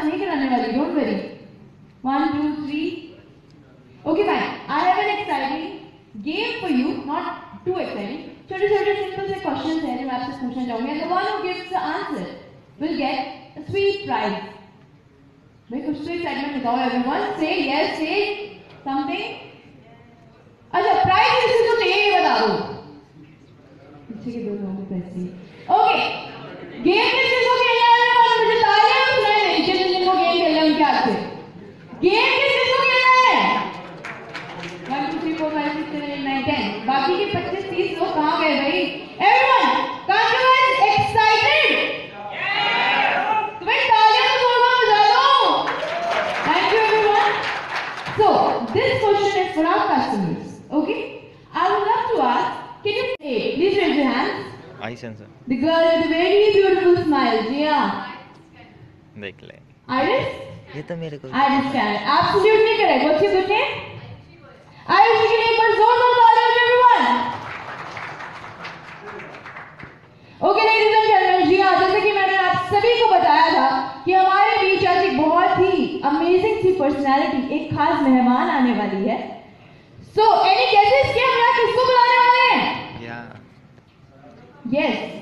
मैं डांस नहीं कराने वाली don't worry one two three okay fine I have an exciting game for you not too exciting छोटे छोटे सिंपल से क्वेश्चन हैं जो मैं आपसे पूछना चाहूँगी and one gives answer will get sweet prize भाई, कुछ तो एक्साइटमेंट बताओ एवरीवन से यस से समथिंग अच्छा प्राइज किसी को ये बता दो। पीछे के दो लोगों पैसे। ओके गेम किस किस को खेलना है everyone? मुझे तालियाँ सुनाई नहीं जिन जिनको गेम खेलना है उनके हाथ से गेम किस किस को खेलना है one two three four five six seven eight nine ten बाकी के पच्चीस तीस लोग कहाँ गए भाई एवरीवन कस्टमर्स एक्साइटेड तो भाई तालियाँ तो जोरदार बजा दो thank you everyone So, this for our customers. Okay? I would love to ask, can you say, please raise your hand. I sense. The girl with a very beautiful smile, Gia. देख ले iris ये तो मेरे को Iris can आप सुजीत नहीं करें बहुत ही बढ़िया आयरिस के लिए ज़ोर ज़ोर तालियों में everyone okay ladies and gentleman जी आज जैसे कि मैंने आप सभी को बताया था कि हमारे बीच आज एक बहुत ही अमेजिंग सी पर्सनालिटी एक खास मेहमान आने वाली है सो एनी गेसेस क्या हम यहाँ किसको बुला रहे हैं? या यस